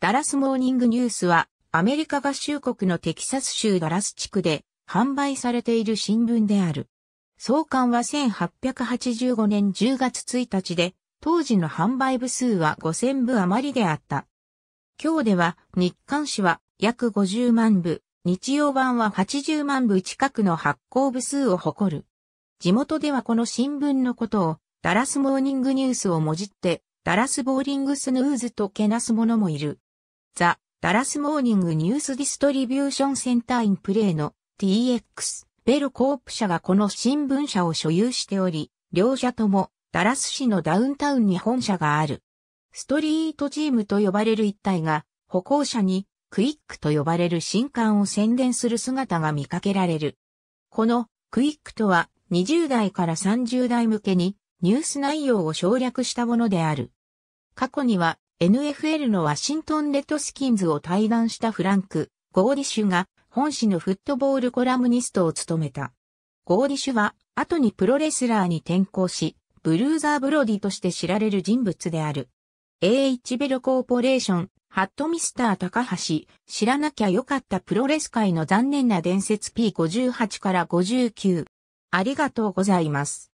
ダラスモーニングニュースは、アメリカ合衆国のテキサス州ダラス地区で販売されている新聞である。創刊は1885年10月1日で、当時の販売部数は5000部余りであった。今日では日刊誌は約50万部、日曜版は80万部近くの発行部数を誇る。地元ではこの新聞のことをダラスモーニングニュースをもじってダラスボーリングスヌーズとけなす者もいる。The Dallas Morning News Distribution Center in Plano TX ベルコープ社がこの新聞社を所有しており、両社ともダラス市のダウンタウンに本社がある。ストリートチームと呼ばれる一体が歩行者にクイックと呼ばれる新刊を宣伝する姿が見かけられる。このクイックとは20代から30代向けにニュース内容を省略したものである。過去には NFL のワシントンレッドスキンズを退団したフランク・ゴーディッシュが本紙のフットボールコラムニストを務めた。ゴーディッシュは後にプロレスラーに転向し、ブルーザーブロディとして知られる人物である。AH Belo Corporation、ハットミスター高橋、知らなきゃよかったプロレス界の残念な伝説 P58 から59。ありがとうございます。